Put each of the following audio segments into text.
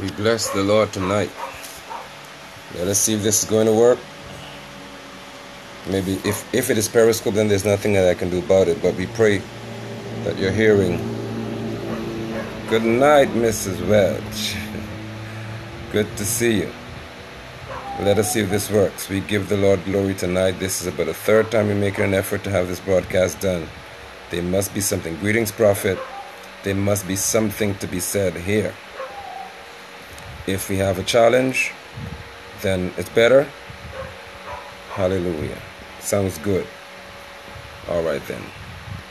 We bless the Lord tonight. Let us see if this is going to work. Maybe if, if it is Periscope, then there's nothing that I can do about it. But we pray that you're hearing. Good night, Mrs. Welch. Good to see you. Let us see if this works. We give the Lord glory tonight. This is about the third time we're making an effort to have this broadcast done. There must be something. Greetings, Prophet. There must be something to be said here. If we have a challenge, then it's better. Hallelujah. Sounds good. All right then.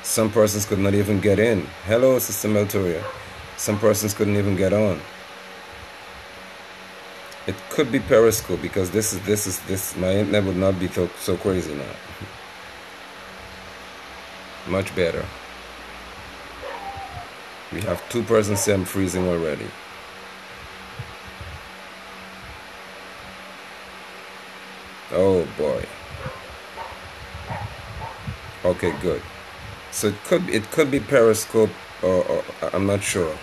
Some persons could not even get in. Hello, Sister Meltoria. Some persons couldn't even get on. It could be Periscope because this is this is this my internet would not be so, so crazy now. Much better. We have two persons say I'm freezing already. Oh boy. Okay, good. So it could it could be Periscope or, or I'm not sure.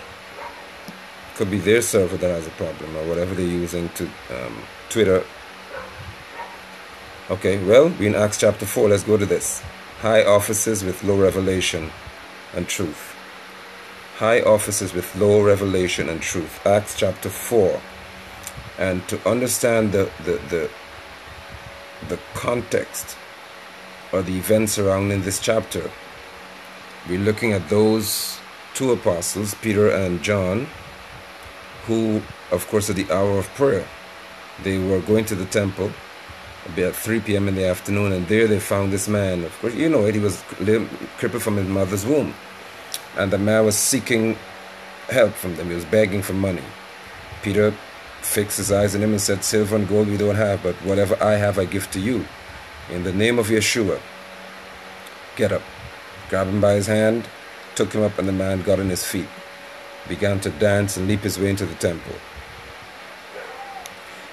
Could be their server that has a problem or whatever they're using to um, Twitter. Okay, well, we're in Acts chapter 4. Let's go to this. High offices with low revelation and truth. High offices with low revelation and truth. Acts chapter 4. And to understand the, the, the the context or the events surrounding this chapter. We're looking at those two apostles, Peter and John, who, of course, at the hour of prayer, they were going to the temple about 3 p.m. in the afternoon, and there they found this man. Of course, you know it, he was crippled from his mother's womb. And the man was seeking help from them, he was begging for money. Peter fixed his eyes on him and said, Silver and gold we don't have, but whatever I have I give to you. In the name of Yeshua, get up. Grabbed him by his hand, took him up, and the man got on his feet, began to dance and leap his way into the temple.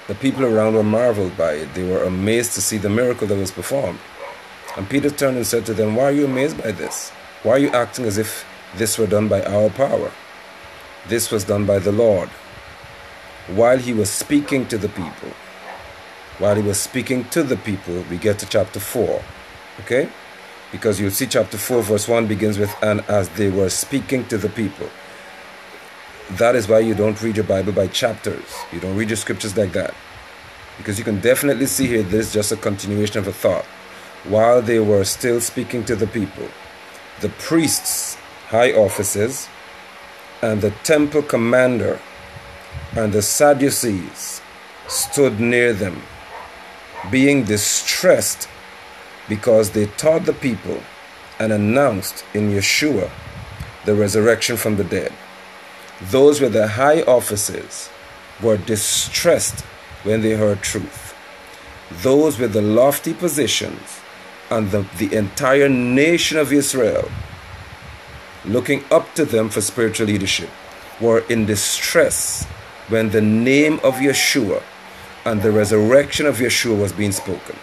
The people around were marveled by it. They were amazed to see the miracle that was performed. And Peter turned and said to them, Why are you amazed by this? Why are you acting as if this were done by our power? This was done by the Lord while he was speaking to the people, while he was speaking to the people, we get to chapter 4. Okay? Because you'll see chapter 4, verse 1 begins with, and as they were speaking to the people. That is why you don't read your Bible by chapters. You don't read your scriptures like that. Because you can definitely see here this is just a continuation of a thought. While they were still speaking to the people, the priests, high officers, and the temple commander and the Sadducees stood near them, being distressed because they taught the people and announced in Yeshua the resurrection from the dead. Those with the high offices were distressed when they heard truth. Those with the lofty positions and the, the entire nation of Israel, looking up to them for spiritual leadership, were in distress when the name of Yeshua and the resurrection of Yeshua was being spoken.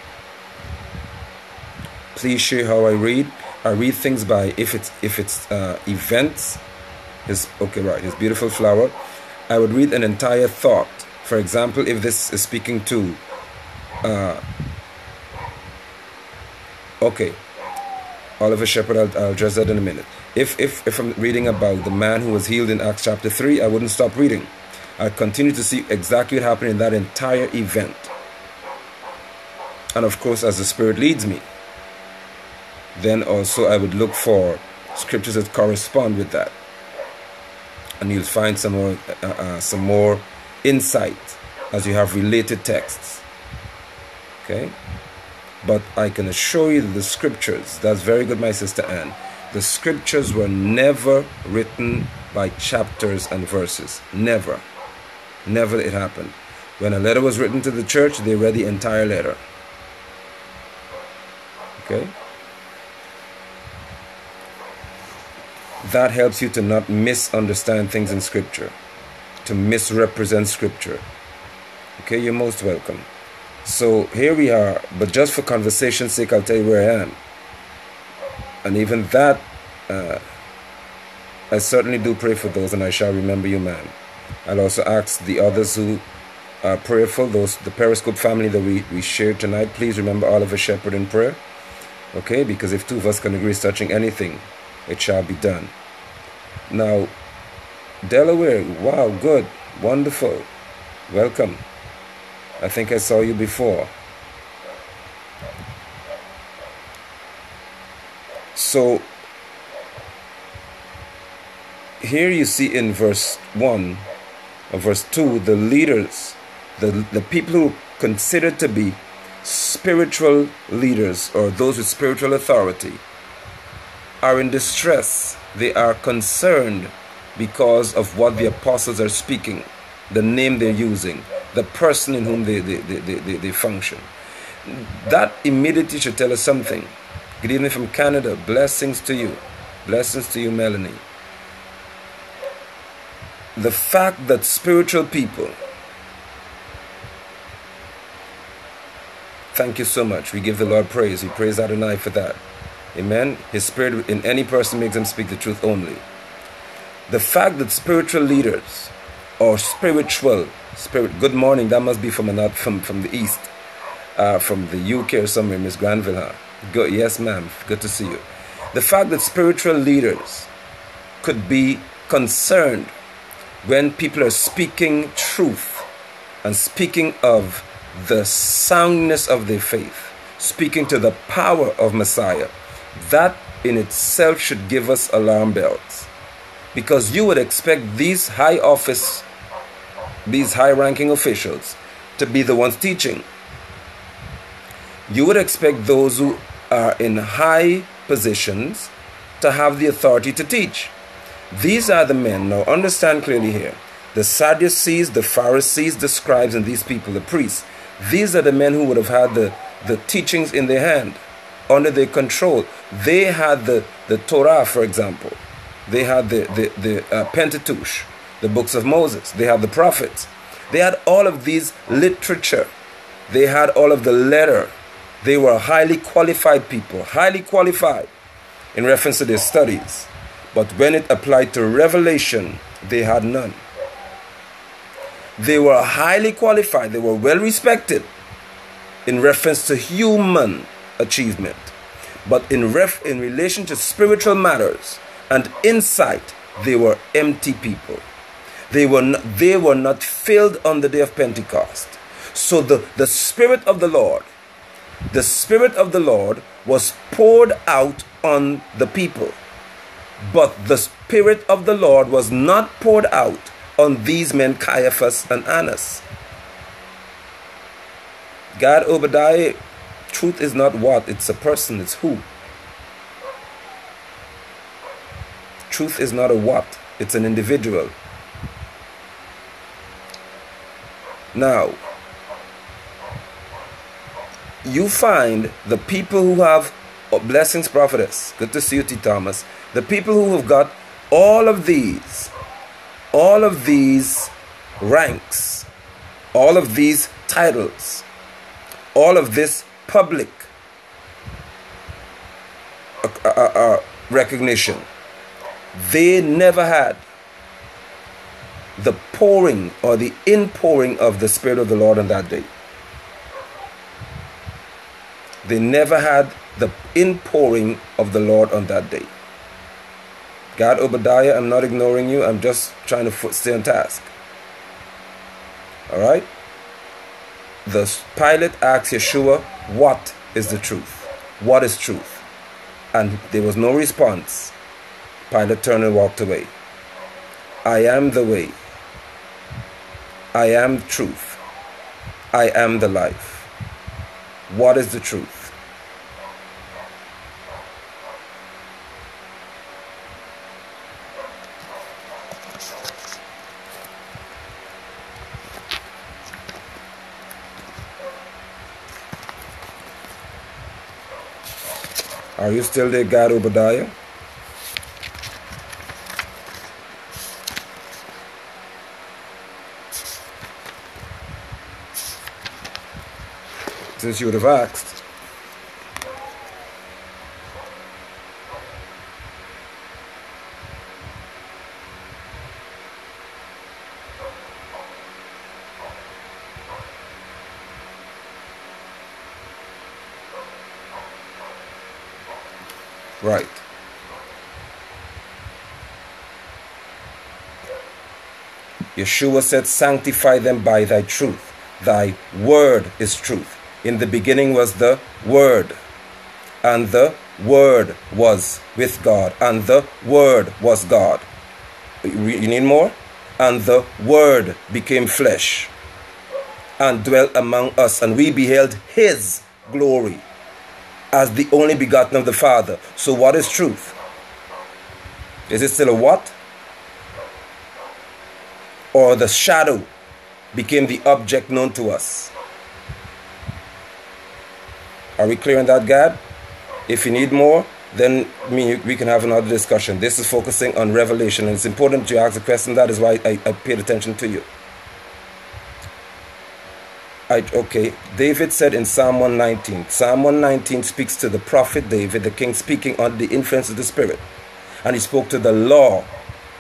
Please share how I read. I read things by if it's if it's uh, events. His okay right. His beautiful flower. I would read an entire thought. For example, if this is speaking to. Uh, okay, Oliver Shepherd. I'll, I'll address that in a minute. If if if I'm reading about the man who was healed in Acts chapter three, I wouldn't stop reading I continue to see exactly what happened in that entire event. And of course, as the Spirit leads me, then also I would look for scriptures that correspond with that. And you'll find some more, uh, uh, some more insight as you have related texts. Okay? But I can assure you that the scriptures, that's very good, my sister Anne, the scriptures were never written by chapters and verses. Never. Never it happened. When a letter was written to the church, they read the entire letter. Okay? That helps you to not misunderstand things in Scripture, to misrepresent Scripture. Okay, you're most welcome. So here we are, but just for conversation's sake, I'll tell you where I am. And even that, uh, I certainly do pray for those, and I shall remember you, man. I'll also ask the others who are prayerful, those the Periscope family that we, we shared tonight. Please remember Oliver Shepherd in prayer. Okay, because if two of us can agree touching anything, it shall be done. Now, Delaware, wow, good, wonderful, welcome. I think I saw you before. So, here you see in verse 1 or verse 2 the leaders, the, the people who considered to be spiritual leaders or those with spiritual authority are in distress. They are concerned because of what the apostles are speaking, the name they're using, the person in whom they, they, they, they, they function. That immediately should tell us something. Good evening from Canada. Blessings to you. Blessings to you, Melanie. The fact that spiritual people Thank you so much. We give the Lord praise. We praise Adonai for that. Amen. His spirit in any person makes them speak the truth only. The fact that spiritual leaders or spiritual spirit. Good morning. That must be from another from from the east, uh, from the UK or somewhere. Miss Granville. Huh? Good. Yes, ma'am. Good to see you. The fact that spiritual leaders could be concerned when people are speaking truth and speaking of the soundness of their faith, speaking to the power of Messiah, that in itself should give us alarm bells. Because you would expect these high office, these high ranking officials to be the ones teaching. You would expect those who are in high positions to have the authority to teach. These are the men, now understand clearly here. The Sadducees, the Pharisees, the scribes, and these people, the priests, these are the men who would have had the, the teachings in their hand, under their control. They had the, the Torah, for example. They had the, the, the uh, Pentateuch, the books of Moses. They had the prophets. They had all of these literature. They had all of the letter. They were highly qualified people, highly qualified in reference to their studies. But when it applied to revelation, they had none. They were highly qualified, they were well respected in reference to human achievement. But in, ref- in relation to spiritual matters and insight, they were empty people. They were, not, they were not filled on the day of Pentecost. So the, the Spirit of the Lord, the Spirit of the Lord was poured out on the people. But the Spirit of the Lord was not poured out on these men, Caiaphas and Annas. God, Obadiah, truth is not what, it's a person, it's who. Truth is not a what, it's an individual. Now, you find the people who have oh, blessings prophetess. Good to see you, T. Thomas. The people who have got all of these all of these ranks, all of these titles, all of this public uh, uh, uh, recognition, they never had the pouring or the inpouring of the Spirit of the Lord on that day. They never had the inpouring of the Lord on that day. God Obadiah, I'm not ignoring you. I'm just trying to stay on task. All right? The Pilate asked Yeshua, What is the truth? What is truth? And there was no response. Pilate turned and walked away. I am the way. I am truth. I am the life. What is the truth? Are you still there, God Obadiah? Since you would have asked. Yeshua said, Sanctify them by thy truth. Thy word is truth. In the beginning was the Word, and the Word was with God, and the Word was God. You need more? And the Word became flesh and dwelt among us, and we beheld His glory as the only begotten of the Father. So, what is truth? Is it still a what? Or the shadow became the object known to us? Are we clear on that, God? If you need more, then we can have another discussion. This is focusing on revelation, and it's important to ask the question. That is why I, I paid attention to you. I, okay, David said in Psalm 119, Psalm 119 speaks to the prophet David, the king, speaking under the influence of the Spirit. And he spoke to the law.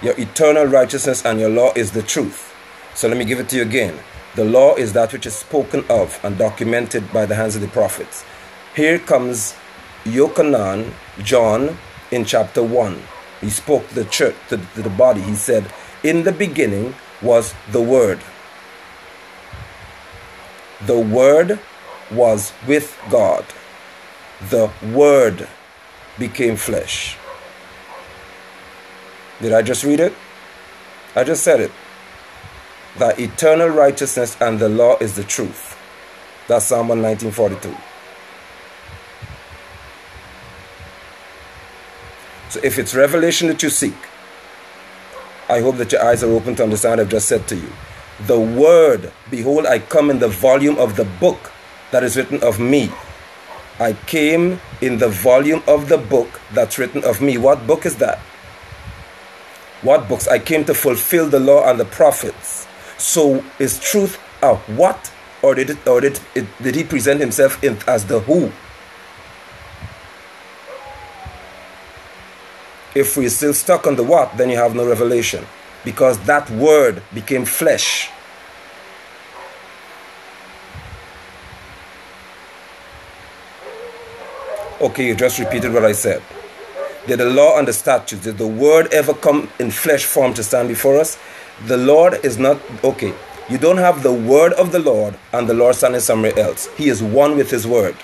Your eternal righteousness and your law is the truth. So let me give it to you again. The law is that which is spoken of and documented by the hands of the prophets. Here comes Yochanan, John, in chapter 1. He spoke to the church, to, to the body. He said, In the beginning was the Word. The Word was with God. The Word became flesh. Did I just read it? I just said it. That eternal righteousness and the law is the truth. That's Psalm 1942. So if it's revelation that you seek, I hope that your eyes are open to understand I've just said to you. The word, behold, I come in the volume of the book that is written of me. I came in the volume of the book that's written of me. What book is that? What books? I came to fulfill the law and the prophets. So is truth a what? Or did it, or did, it, did he present himself in, as the who? If we're still stuck on the what, then you have no revelation. Because that word became flesh. Okay, you just repeated what I said. Did the law and the statutes, did the word ever come in flesh form to stand before us? The Lord is not, okay, you don't have the word of the Lord and the Lord standing somewhere else. He is one with his word.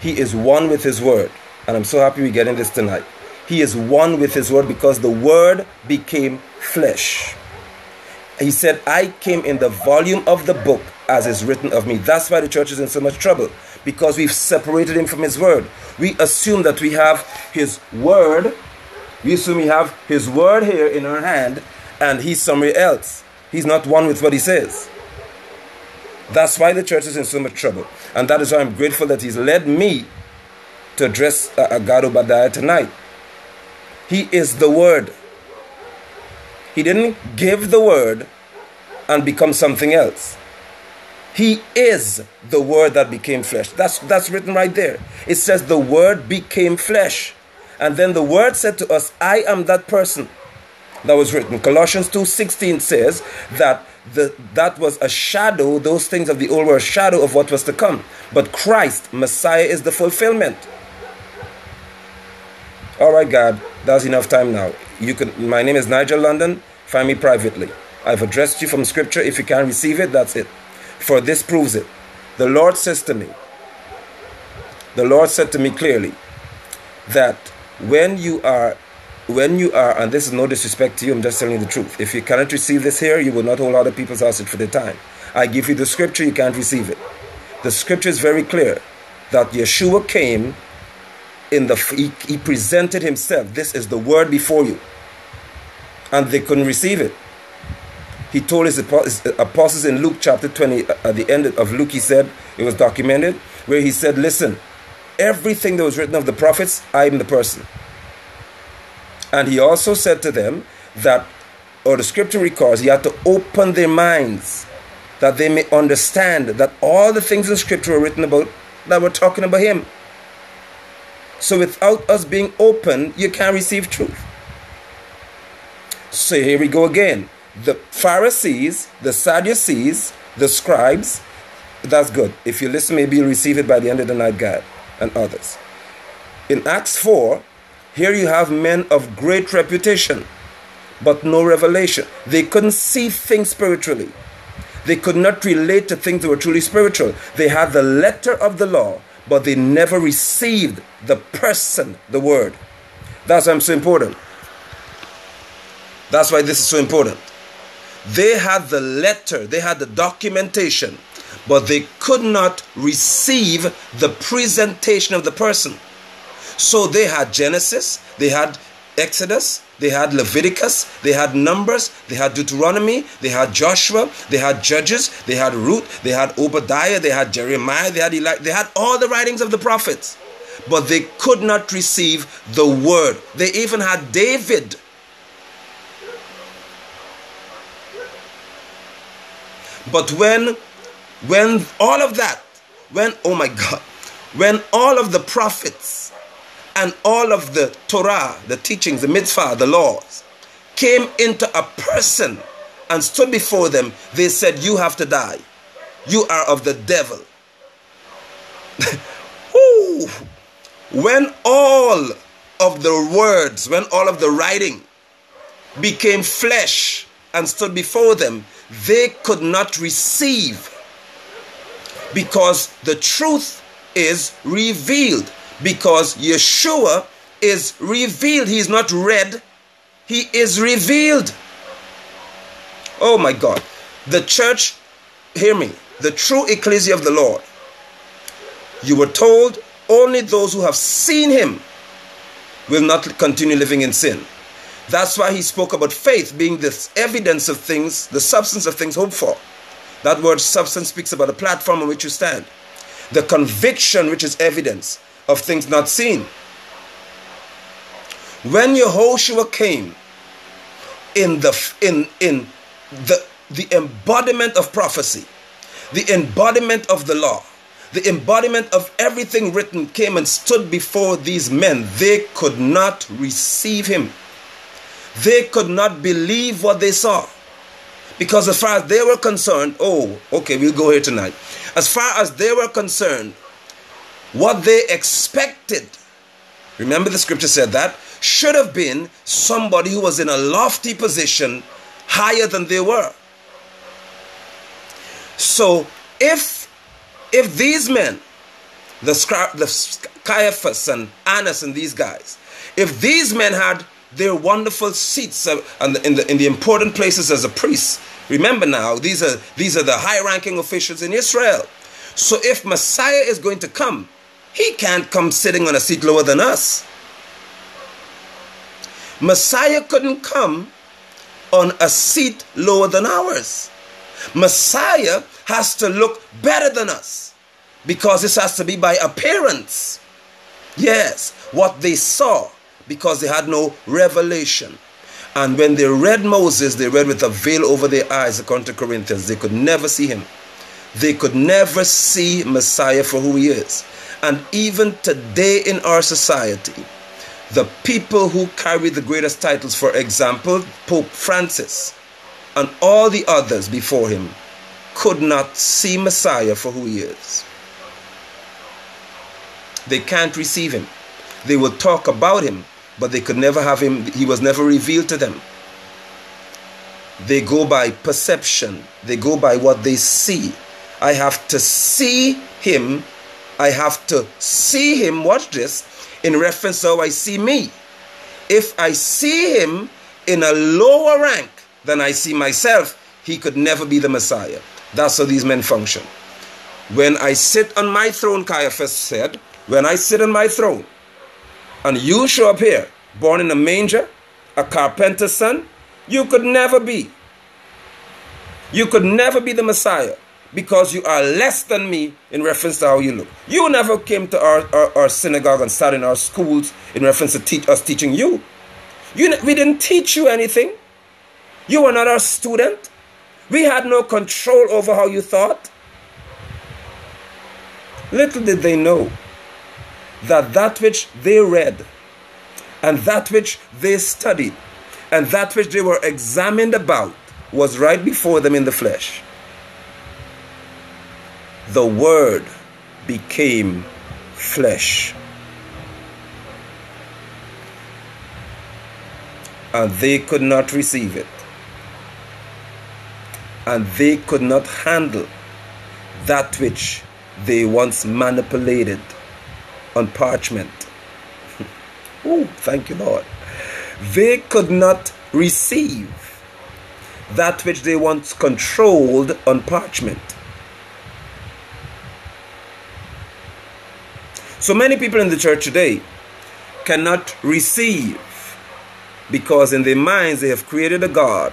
He is one with his word. And I'm so happy we're getting this tonight. He is one with his word because the word became flesh. He said, I came in the volume of the book as is written of me. That's why the church is in so much trouble because we've separated him from his word. We assume that we have his word, we assume we have his word here in our hand, and he's somewhere else. He's not one with what he says. That's why the church is in so much trouble. And that is why I'm grateful that he's led me to address uh, Agad Obadiah tonight. He is the Word. He didn't give the Word and become something else. He is the Word that became flesh. That's, that's written right there. It says the Word became flesh. And then the Word said to us, I am that person that was written. Colossians 2.16 says that the, that was a shadow, those things of the old were a shadow of what was to come. But Christ, Messiah, is the fulfillment. All right, God, that's enough time now. You can. My name is Nigel London. Find me privately. I've addressed you from Scripture. If you can't receive it, that's it. For this proves it. The Lord says to me. The Lord said to me clearly that when you are when you are, and this is no disrespect to you, I'm just telling you the truth. If you cannot receive this here, you will not hold other people's hostage for the time. I give you the scripture, you can't receive it. The scripture is very clear that Yeshua came in the he, he presented himself. This is the word before you. And they couldn't receive it. He told his apostles in Luke chapter 20, uh, at the end of Luke, he said, it was documented, where he said, Listen, everything that was written of the prophets, I am the person. And he also said to them that, or the scripture records, he had to open their minds that they may understand that all the things in scripture were written about that were talking about him. So without us being open, you can't receive truth. So here we go again. The Pharisees, the Sadducees, the scribes, that's good. If you listen, maybe you'll receive it by the end of the night, God, and others. In Acts 4, here you have men of great reputation, but no revelation. They couldn't see things spiritually. They could not relate to things that were truly spiritual. They had the letter of the law, but they never received the person, the word. That's why I'm so important. That's why this is so important. They had the letter, they had the documentation, but they could not receive the presentation of the person. So they had Genesis, they had Exodus, they had Leviticus, they had Numbers, they had Deuteronomy, they had Joshua, they had Judges, they had Ruth, they had Obadiah, they had Jeremiah, they had Eli, they had all the writings of the prophets. But they could not receive the word. They even had David. But when when all of that, when oh my God, when all of the prophets and all of the Torah, the teachings, the mitzvah, the laws, came into a person and stood before them, they said, You have to die. You are of the devil. when all of the words, when all of the writing became flesh and stood before them, they could not receive because the truth is revealed because Yeshua is revealed. He is not read, he is revealed. Oh my God. The church, hear me, the true ecclesia of the Lord. You were told only those who have seen him will not continue living in sin. That's why he spoke about faith being the evidence of things, the substance of things hoped for. That word substance speaks about a platform on which you stand. The conviction, which is evidence of things not seen. When Yehoshua came in the in in the the embodiment of prophecy, the embodiment of the law, the embodiment of everything written came and stood before these men. They could not receive him. They could not believe what they saw. Because as far as they were concerned, oh, okay, we'll go here tonight. As far as they were concerned, what they expected, remember the scripture said that, should have been somebody who was in a lofty position higher than they were. So if if these men, the, the Caiaphas and Annas and these guys, if these men had their wonderful seats uh, in the, in the important places as a priest, remember now these are these are the high-ranking officials in Israel. So if Messiah is going to come, he can't come sitting on a seat lower than us. Messiah couldn't come on a seat lower than ours. Messiah has to look better than us because this has to be by appearance. Yes, what they saw because they had no revelation. And when they read Moses, they read with a veil over their eyes, according to Corinthians. They could never see him. They could never see Messiah for who he is. And even today in our society, the people who carry the greatest titles, for example, Pope Francis and all the others before him, could not see Messiah for who he is. They can't receive him. They will talk about him, but they could never have him, he was never revealed to them. They go by perception, they go by what they see. I have to see him I have to see him, watch this, in reference to how I see me. If I see him in a lower rank than I see myself, he could never be the Messiah. That's how these men function. When I sit on my throne, Caiaphas said, when I sit on my throne, and you show up here, born in a manger, a carpenter's son, you could never be. You could never be the Messiah because you are less than me in reference to how you look. You never came to our, our, our synagogue and sat in our schools in reference to teach, us teaching you. you. We didn't teach you anything. You were not our student. We had no control over how you thought. Little did they know that that which they read and that which they studied and that which they were examined about was right before them in the flesh. The Word became flesh. And they could not receive it. And they could not handle that which they once manipulated on parchment. oh, thank you, Lord. They could not receive that which they once controlled on parchment. So many people in the church today cannot receive because in their minds they have created a God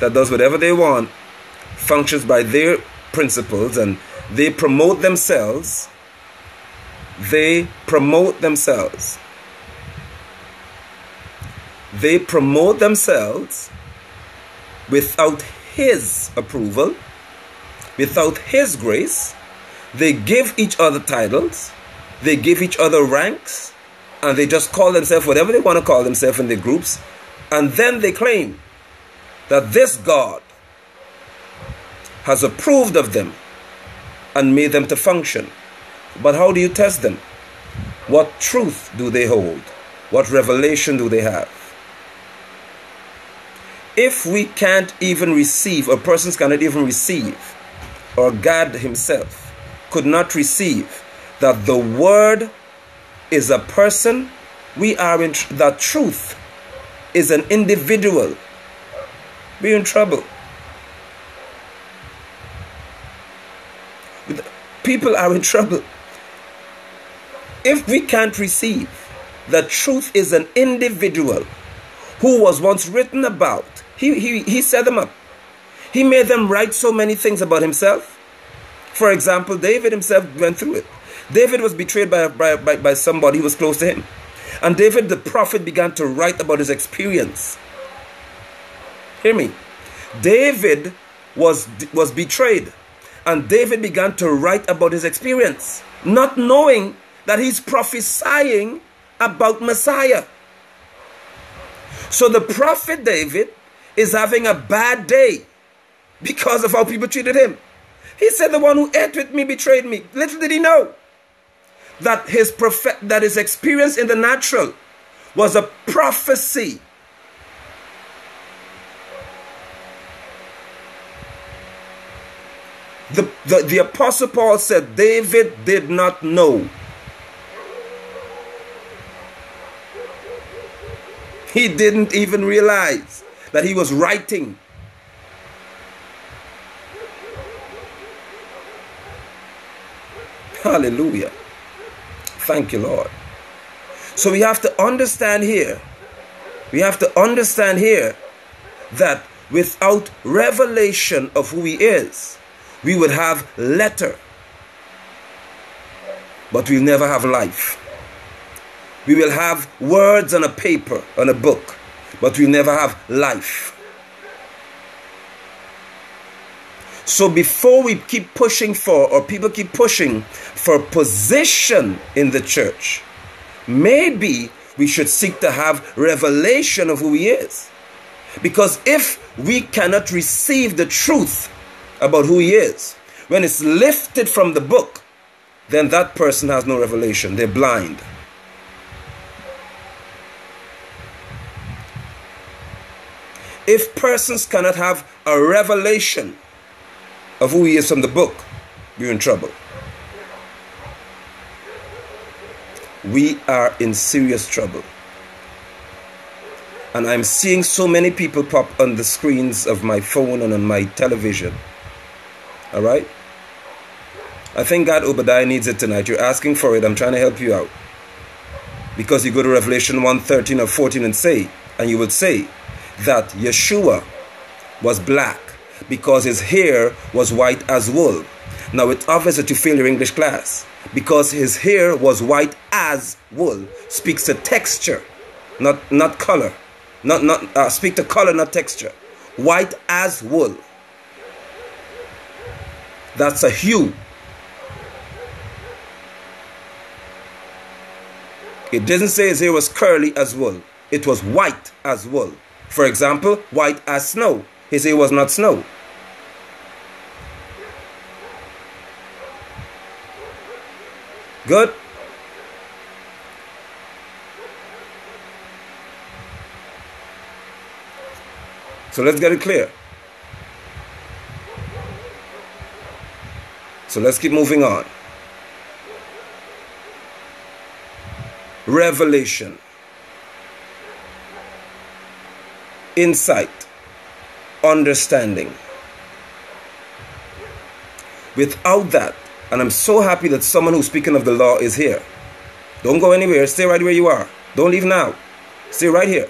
that does whatever they want, functions by their principles, and they promote themselves. They promote themselves. They promote themselves without His approval, without His grace. They give each other titles, they give each other ranks, and they just call themselves whatever they want to call themselves in their groups, and then they claim that this God has approved of them and made them to function. But how do you test them? What truth do they hold? What revelation do they have? If we can't even receive, or persons cannot even receive, or God Himself could not receive that the Word is a person, we are in tr- that truth is an individual. We're in trouble. People are in trouble. If we can't receive that truth is an individual who was once written about, he, he, he set them up. He made them write so many things about himself. For example, David himself went through it. David was betrayed by, by, by, by somebody who was close to him. And David the prophet began to write about his experience. Hear me. David was, was betrayed. And David began to write about his experience, not knowing that he's prophesying about Messiah. So the prophet David is having a bad day because of how people treated him. He said, The one who ate with me betrayed me. Little did he know that his prophet that his experience in the natural was a prophecy the, the, the apostle paul said david did not know he didn't even realize that he was writing hallelujah Thank you, Lord. So we have to understand here, we have to understand here that without revelation of who He is, we would have letter, but we'll never have life. We will have words on a paper, on a book, but we'll never have life. So before we keep pushing for, or people keep pushing for position in the church, maybe we should seek to have revelation of who He is. Because if we cannot receive the truth about who He is, when it's lifted from the book, then that person has no revelation. They're blind. If persons cannot have a revelation of who he is from the book, we're in trouble. We are in serious trouble. And I'm seeing so many people pop on the screens of my phone and on my television. All right? I think God Obadiah needs it tonight. You're asking for it. I'm trying to help you out. Because you go to Revelation 1 13 or 14 and say, and you would say that Yeshua was black because his hair was white as wool. Now it's obvious that you fail your English class because his hair was white as wool speaks to texture, not not color, not not uh, speak to color, not texture. White as wool. That's a hue. It doesn't say his hair was curly as wool. It was white as wool. For example, white as snow. He said it was not snow. Good? So let's get it clear. So let's keep moving on. Revelation. Insight. Understanding. Without that, and I'm so happy that someone who's speaking of the law is here. Don't go anywhere. Stay right where you are. Don't leave now. Stay right here.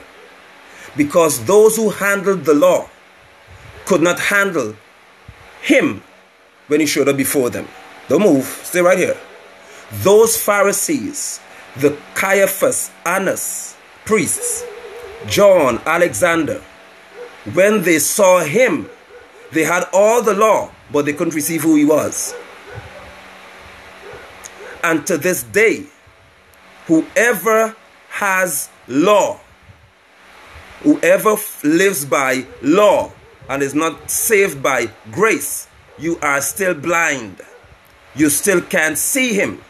Because those who handled the law could not handle him when he showed up before them. Don't move. Stay right here. Those Pharisees, the Caiaphas, Annas, priests, John, Alexander, when they saw him, they had all the law, but they couldn't receive who he was. And to this day, whoever has law, whoever lives by law and is not saved by grace, you are still blind. You still can't see him.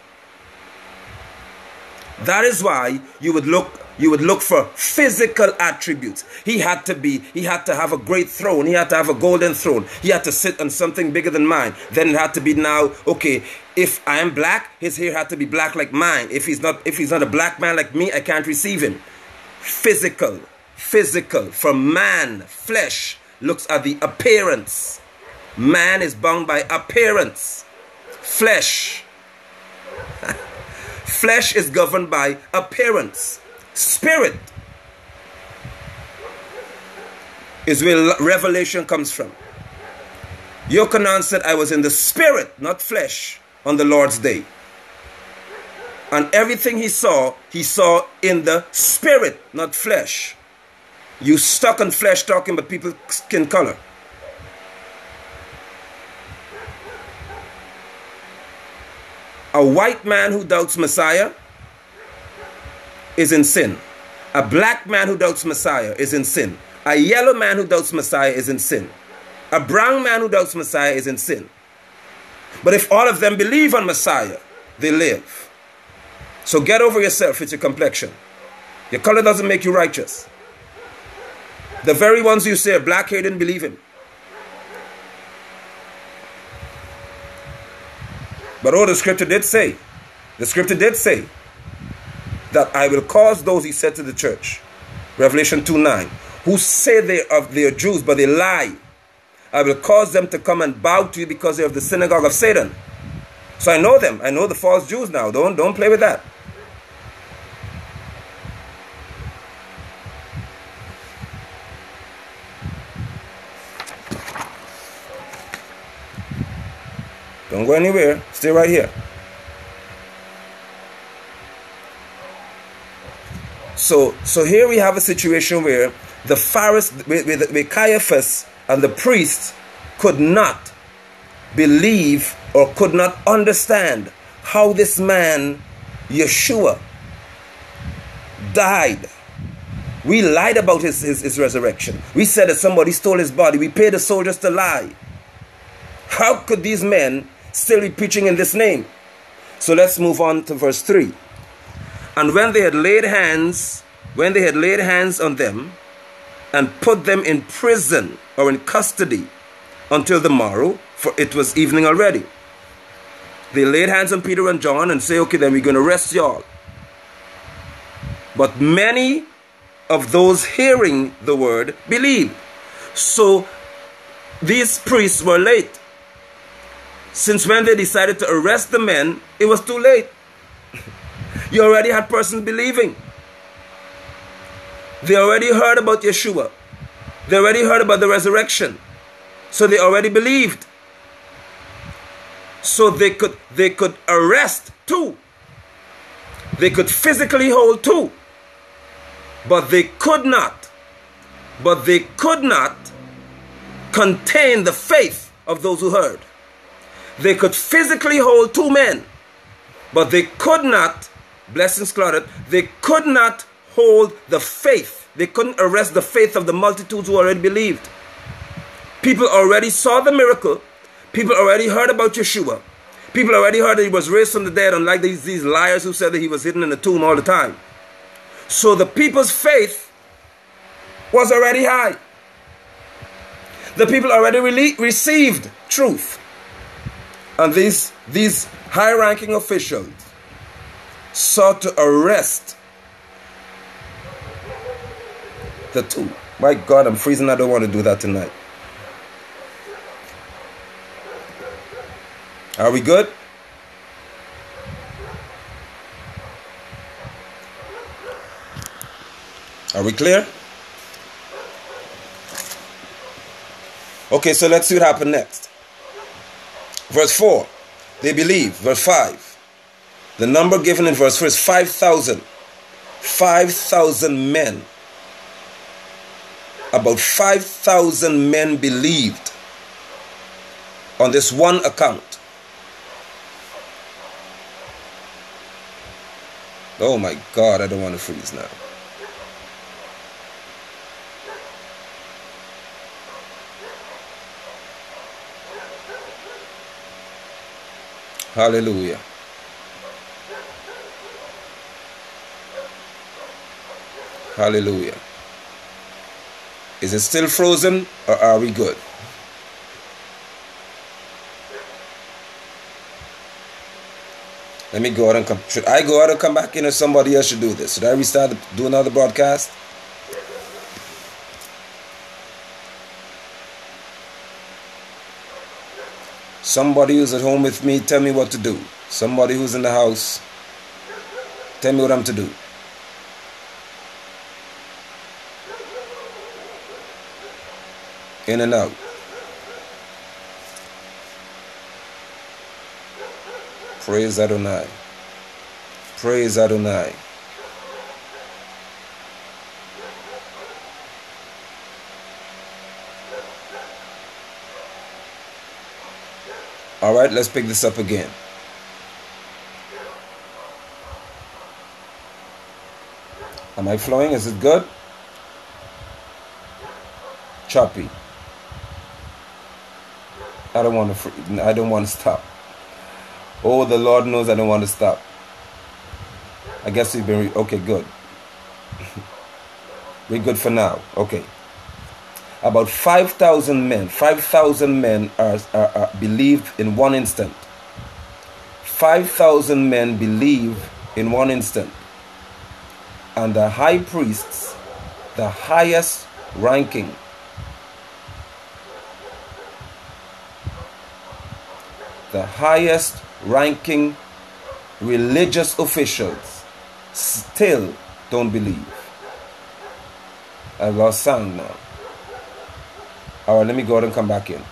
That is why you would look you would look for physical attributes. He had to be, he had to have a great throne. He had to have a golden throne. He had to sit on something bigger than mine. Then it had to be now, okay, if I am black, his hair had to be black like mine. If he's not, if he's not a black man like me, I can't receive him. Physical, physical, from man, flesh, looks at the appearance. Man is bound by appearance. Flesh. Flesh is governed by appearance. Spirit is where revelation comes from. Yochanan said, I was in the spirit, not flesh, on the Lord's day. And everything he saw, he saw in the spirit, not flesh. You stuck on flesh talking but people skin color. A white man who doubts Messiah is in sin. A black man who doubts Messiah is in sin. A yellow man who doubts Messiah is in sin. A brown man who doubts Messiah is in sin. But if all of them believe on Messiah, they live. So get over yourself with your complexion. Your color doesn't make you righteous. The very ones you say black hair didn't believe him. But oh, the scripture did say, the scripture did say that I will cause those, he said to the church, Revelation 2 9, who say they are, they are Jews, but they lie. I will cause them to come and bow to you because they are of the synagogue of Satan. So I know them. I know the false Jews now. Don't, don't play with that. Don't go anywhere. Stay right here. So, so here we have a situation where the Pharisees, with, with, with Caiaphas and the priests could not believe or could not understand how this man, Yeshua, died. We lied about his, his, his, resurrection. We said that somebody stole his body. We paid the soldiers to lie. How could these men still be preaching in this name? So let's move on to verse 3. And when they had laid hands, when they had laid hands on them and put them in prison or in custody until the morrow, for it was evening already. They laid hands on Peter and John and say, okay, then we're going to arrest y'all. But many of those hearing the word believed. So these priests were late. Since when they decided to arrest the men, it was too late. You already had persons believing. They already heard about Yeshua. They already heard about the resurrection. So they already believed. So they could they could arrest two. They could physically hold two. But they could not. But they could not contain the faith of those who heard. They could physically hold two men, but they could not blessings clouded, they could not hold the faith. They couldn't arrest the faith of the multitudes who already believed. People already saw the miracle. People already heard about Yeshua. People already heard that he was raised from the dead, unlike these, these liars who said that he was hidden in the tomb all the time. So the people's faith was already high. The people already re- received truth. And these, these high ranking officials sought to arrest the two. My God, I'm freezing. I don't want to do that tonight. Are we good? Are we clear? Okay, so let's see what happened next. Verse 4, they believe. Verse 5, the number given in verse 4 is 5,000. 5,000 men. About 5,000 men believed on this one account. Oh my God, I don't want to freeze now. Hallelujah. Hallelujah. Is it still frozen or are we good? Let me go out and come. Should I go out and come back in or somebody else should do this? Should I restart, do another broadcast? Somebody who's at home with me, tell me what to do. Somebody who's in the house, tell me what I'm to do. In and out. Praise Adonai. Praise Adonai. All right, let's pick this up again. Am I flowing? Is it good? Choppy. I don't want to. I don't want to stop. Oh, the Lord knows I don't want to stop. I guess we've been okay. Good. We're good for now. Okay about 5,000 men, 5,000 men are, are, are believe in one instant. 5,000 men believe in one instant. And the high priests, the highest ranking, the highest ranking religious officials still don't believe. I lost sound now. All right, let me go ahead and come back in.